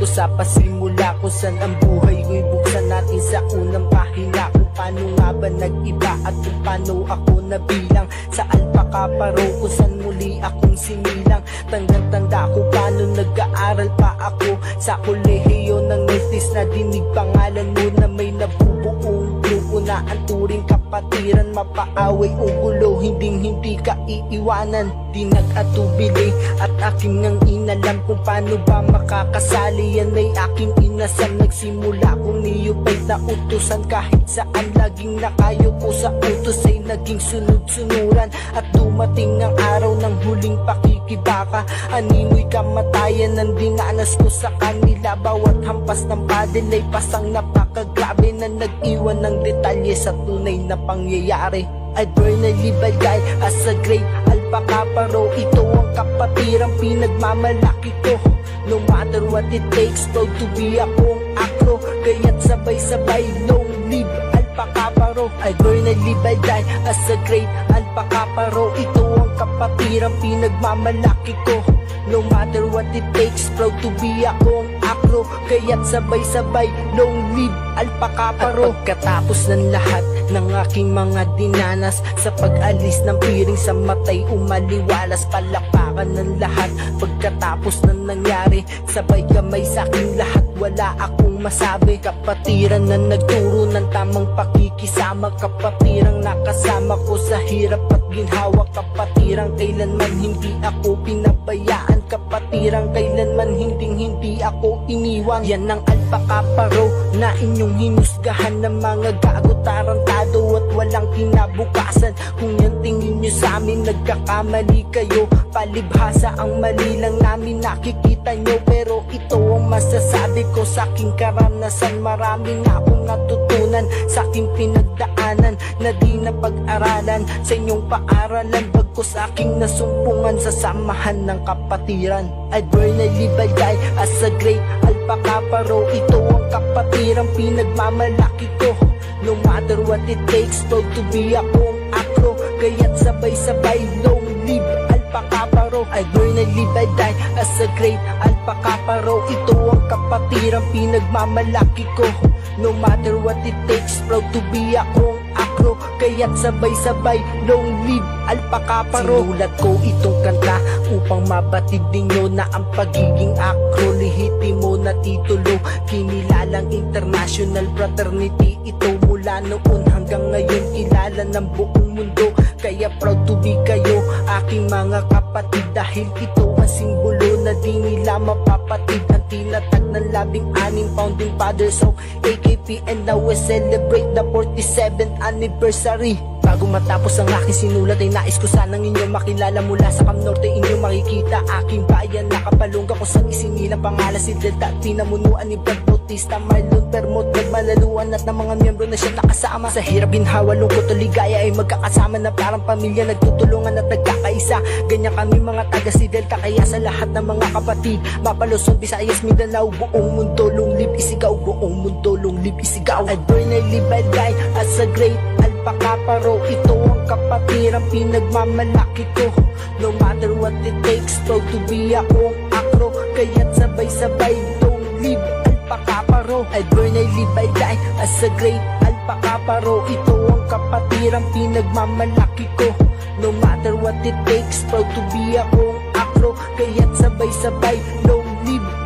ko sa pasimula Kung saan ang buhay ko'y buksan natin sa unang pahina? Kung paano nga ba nag-iba at kung paano ako nabilang? Sa alpaka paro kung saan muli akong sinilang? Tandang-tanda ko paano nag-aaral pa ako? Sa kolehiyo ng nestis na dinig pangalan mo na may nabubuong grupo na ang turing kapatiran Mapaaway o gulo, hindi hindi ka iiwanan. Di nag-atubili at aking nang inalam Kung paano ba makakasali. Yan ay aking inasal Nagsimula. Kong niyupay na utusan Kahit saan laging nakayo ko sa utos Ay naging sunod-sunuran. At dumating ang araw ng huling pakikibaka. Animoy kamatayan ang dinanas ko sa kanila. Bawat hampas ng padel ay pasang napakagrabe Na nag-iwan ng detalye sa tunay na pangyayari. I burn a libagay as a great alpaca Paro. Ito ang kapatirang pinagmamalaki ko. No matter what it takes, proud to be akong akro Kaya't sabay-sabay, long live alpaca paro. I burn a libagay as a great alpaca Paro. Ito ang kapatirang pinagmamalaki ko No matter what it takes, proud to be akong akro Kaya't sabay-sabay, long live alpaca paro. At pagkatapos ng lahat ng aking mga dinanas Sa pag-alis ng piring sa matay umaliwalas Palapakan ng lahat. Pagkatapos ng nangyari Sabay kamay sa aking lahat. Wala akong masabi Kapatiran na nagturo ng tamang pakikisama Kapatirang nakasama ko sa hirap at ginhawa Kapatirang kailanman hindi ako pinabayaan. Kapatirang kailanman hindi hindi ako iniwan. Yan ang alpaka paro na inyong hinusgahan ng mga gago tarantado at walang kinabukasan. Kung yan tingin nyo sa amin nagkakamali kayo. Palibhasa ang mali lang namin nakikita nyo. Pero ito ang masasabi ko sa aking karanasan Marami na akong natutunan. Sa aking pinagdaanan Na di na pag-aralan sa inyong paaralan Bagko sa aking nasumpungan sa samahan ng kapatiran. I burn a libagay as a great alpaca Paro ito ang kapatirang pinagmamalaki ko. No matter what it takes, proud to be akong akro Kaya't sabay-sabay, long live alpaca paro. I burn and live, I die as a great alpaca paro Ito ang kapatirang pinagmamalaki ko. No matter what it takes, proud to be akong akro Kaya't sabay-sabay, long live alpaca paro. Sinulat ko itong kanta upang mabatid ninyo na ang pagiging akro. Lehitimo na titulo, kinilalang international fraternity. Ito mula noon hanggang ngayon kilala ng buong mundo. Kaya proud to be kayo, aking mga kapatid. Dahil ito ang simbolo na di nila mapapatid tinatag ng labing anim founding fathers. So AKP and now we celebrate the 47th anniversary. Bago matapos ang aking sinulat ay nais ko sanang inyo makilala mula sa Cam Norte. Inyo makikita aking bayan. Nakapalungga kung saan isinilang pangalan si Delta pinamunuan ni Brad Bautista Marlon Permot nagmalaluan at ng mga miyembro na siya nakasama. Sa hirap ginhawa lungkot o ligaya ay magkakasama na parang pamilya nagtutulungan at nagkakaisa. Ganyan kami mga taga si Delta kaya sa lahat ng mga kapatid. Mapalusong Visayas Mindanao buong mundo lunglib isigaw buong mundo lunglib isigaw. I burn I live I as a great alpakaparo Ito ang kapatirang pinagmamalaki ko. No matter what it takes Proud to be akong akro. Kaya't sabay-sabay Don't As a great alpakaparo Ito ang kapatirang pinagmamalaki ko. No matter what it takes Proud to be akong akro Kaya't sabay-sabay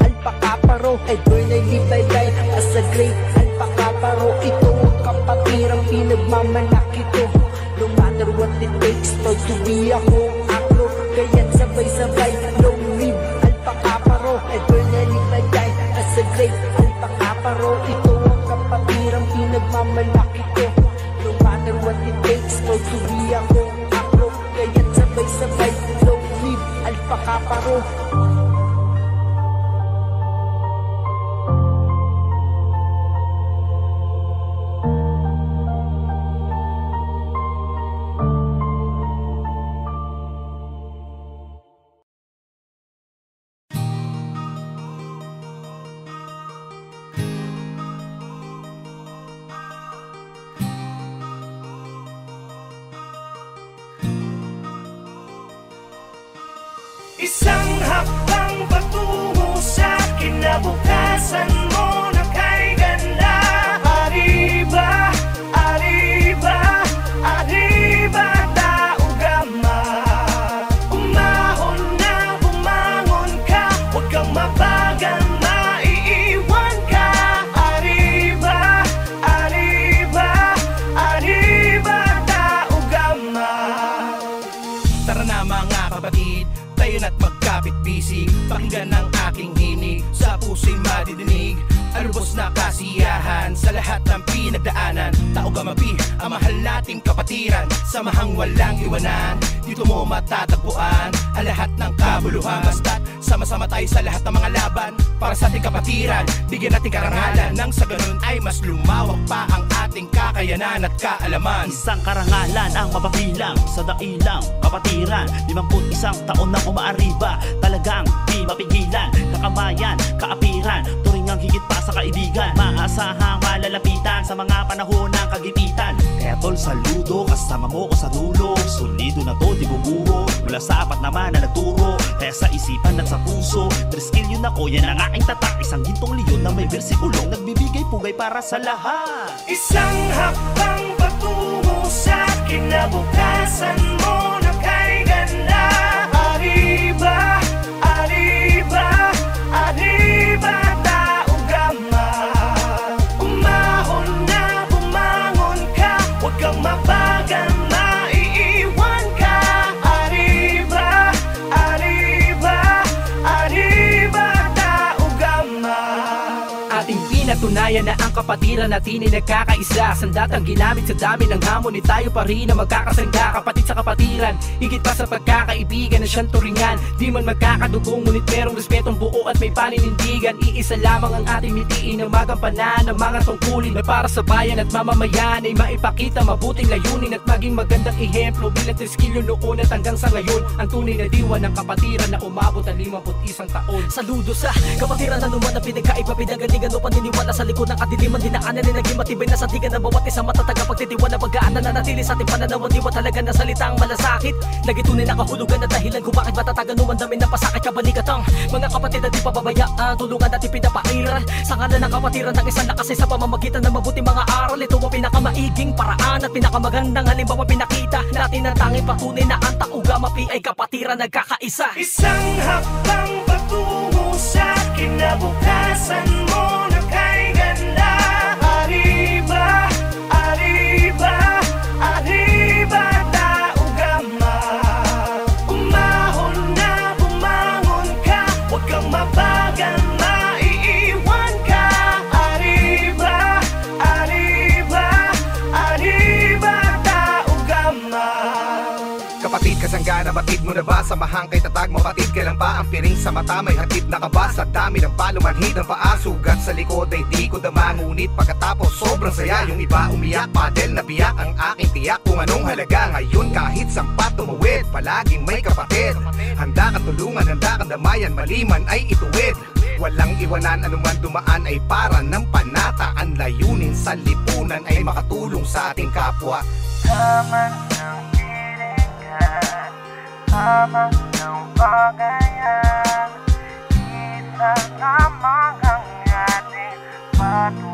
alpakaparo. I burn, I live, I die. As a great alpakaparo Ito ang kapatirang pinagmamalaki ko. No matter what it takes Proud to be akong akro Kaya't sabay-sabay alpakaparo. I burn, I live, I die. As a great pinagmamalaki ko? No matter what it takes be akong akro Kaya't sabay-sabay Long live alpakaparo kinabukasan mo na kay ganda. Arriba, arriba, arriba tao gama Umahon na bumangon ka. Huwag kang mabagal, maiiwan ka. Arriba, arriba, arriba tao gama Tara na mga kapatid, tayo na't magkapit bisig Pakinggan ang aking hinig, sa puso'y madidinig. Arubos na kasiyahan sa lahat ng pinagdaanan. Tao gamapi, ang mahal nating kapatiran. Samahang walang iwanan, dito mo matatagpuan Ang lahat ng kabuluhan. Basta't sama-sama tayo sa lahat ng mga laban. Para sa ating kapatiran, bigyan natin karangalan. Nang sa ganun ay mas lumawak pa ang ating kakayanan at kaalaman. Isang karangalan ang mapapilang sa dailang kapatiran. 51 taon na umaariba Talagang di mapigilan. Kakamayan, kaapiran. Turingang higit pa sa kaibigan. Maasahang malalapitan sa mga panahon ng kagipitan. Kaya tol, saludo. Kasama mo ko sa dulo. Solido na to, di bubuho Mula sa apat naman na nagturo. Kaya sa isipan at sa puso Triskill yun ako, yan ang aking tatak. Isang gintong leon na may bersikulong. Nagbibigay pugay para sa lahat. Isang hakbang patungo sa kinabukasan Ating pinatunayan na ang kapatiran natin ay nagkakaisa Sandatang ginamit sa dami ng hamon Ni tayo pa rin na magkakasangga. Kapatid sa kapatiran Higit pa sa pagkakaibigan na siyang turingan. Di man magkakadugong Ngunit merong respetong buo at may paninindigan. Iisa lamang ang ating mitiin Ng magampanan ng mga tungkulin. Na para sa bayan at mamamayan Ay maipakita mabuting layunin At maging magandang ehemplo Bilang triskilyo noon at hanggang sa ngayon. Ang tunay na diwa ng kapatiran Na umabot ang 51 taon. Saludo sa kapatiran na naman na pinagkaiba Pinagalingan o paniniwala sa likod ng kadiliman Dinaanan ay naging matibay na sandigan ng bawat isang matataga Pagtitiwala. Pagkaan na nanatili sa ating pananaw Diwa talaga na salitang malasakit. Nagitunay na kahulugan na dahilan kung bakit matatagan Numan dami ng pasakit kabalikat ang mga kapatid na di pababayaan Tulungan natin pinapairal Sa ngalan ng kapatiran ng isang lakas sa pamamagitan ng mabuti mga aral. Ito ang pinakamaiging paraan at pinakamagandang halimbawa pinakita Natin ang tanging patunay na ang taugamapi ay kapatiran nagkakaisa. Isang hakbang patungo sa kinabukasan mo batid mo na ba? Samahang kay tatag mapatid Kailan pa? Ang piring sa mata may hatid na ka ba? Sa dami ng palumanhid ng paa Sugat sa likod ay di ko dama. Ngunit pagkatapos sobrang saya. Yung iba umiyak, padel na biyak Ang aking tiyak. Kung anong halaga Ngayon kahit sampat tumawid Palaging may kapatid. Handa ka tulungan, handa ka damayan Maliman ay ituwid. Walang iwanan anuman dumaan ay para ng panata. Ang layunin sa lipunan ay makatulong sa ating kapwa. Tama ng pilingan tama ng bagayan Isa lamang ang ating patuloy